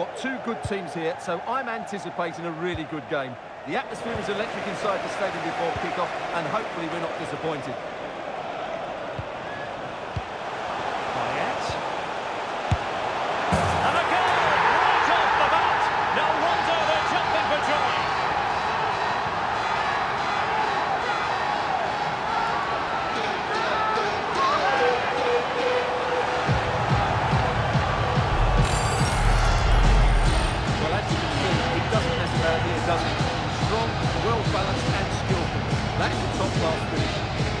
got two good teams here, so I'm anticipating a really good game. The atmosphere is electric inside the stadium before kick-off, and hopefully we're not disappointed. well balanced and skillful. That is a top-class finish.